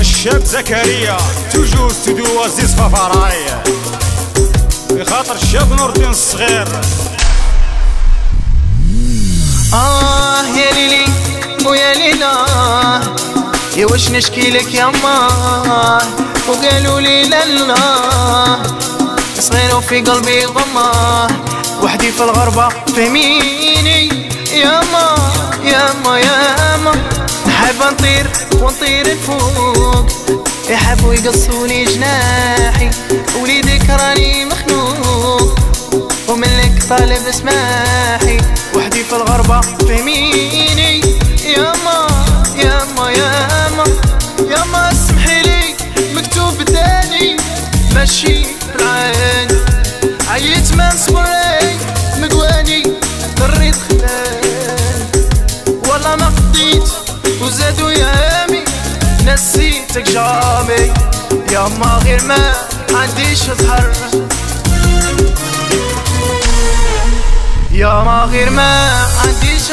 الشاب زكريا توجور ستوديو وزيز ففراي بخاطر الشاب نور الدين الصغير. آه يا ليلي ويا ليلا يا وش نشكي لك يا ما؟ وقالوا لي لا صغير وفي قلبي ضمة. وحدي في الغربة فهميني يا ما يا ما يا ما. نحب نطير ونطير لفوق. يحبوا يقصوني جناحي وليدك راني مخنوق. ومنك طالب اسماحي وحدي في الغربة فهميني يا ما يا ما يا ما يا ما اسمحي لي مكتوب بدالي ماشي العين عيت ما نصبري نسيتك جامي يا ما غير ما عنديش ظهر يا ما غير ما عنديش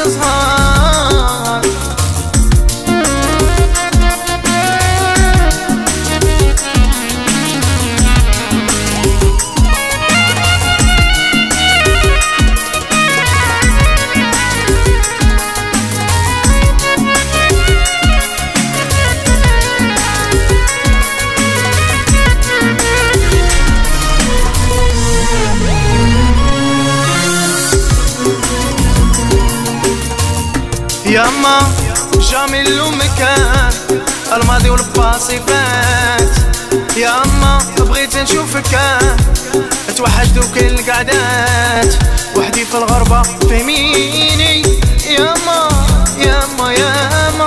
ياما جامل ومكان الماضي والباسي فات. ياما بغيت نشوفك توحش دوك القعدات وحدي في الغربة فهميني. ياما ياما ياما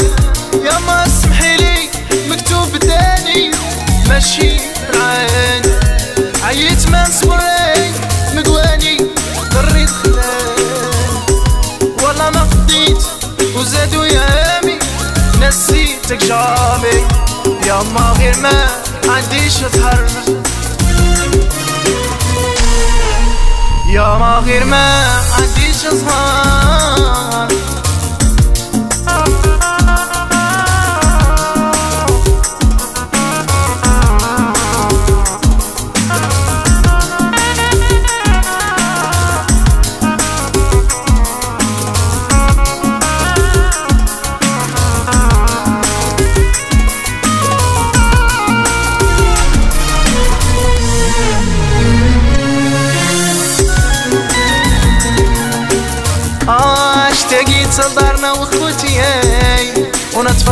ياما اسمحي لي مكتوب بداني ماشي العين عيت ما نصبري نسيتك جامي يا ما غير ما عنديش ظهر يا ما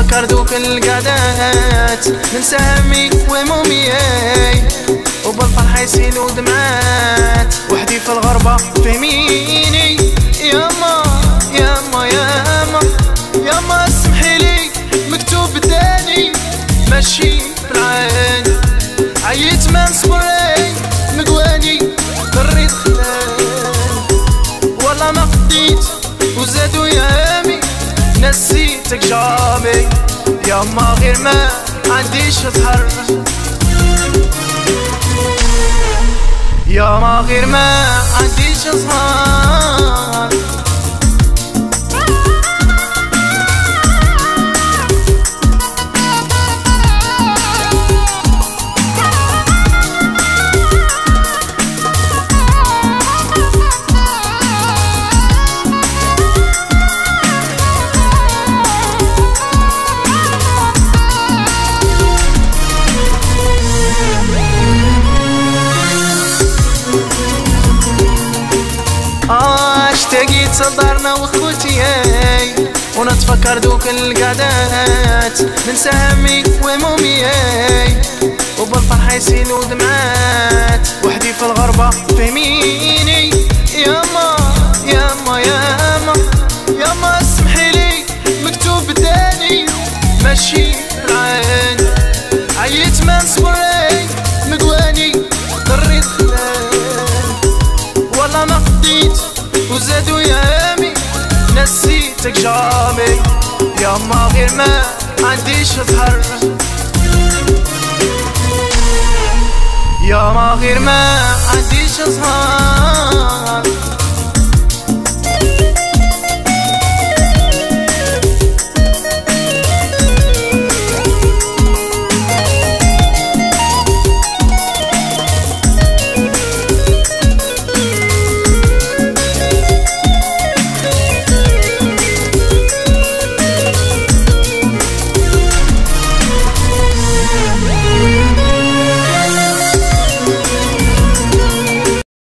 ونتفكر دوك القعدات ننسى همي وهمومي وبالفرحة يسيلوا دمعات وحدي في الغربة فهميني ياما نسيتك جامي يا ما غير ما عنديش ظهر يا ما غير ما عنديش ظهر اشتقيت لدارنا واخوتي ونتفكر دوك القعدات ننسى همي وهمومي وبالفرحة يسيلوا دمعات وحدي في الغربة فهميني ياما ياما ياما ياما اسمحي لي مكتوب بداني ماشي. نسيتك جامي يا ما غير ما عنديش ظهر يا ما غير ما عنديش ظهر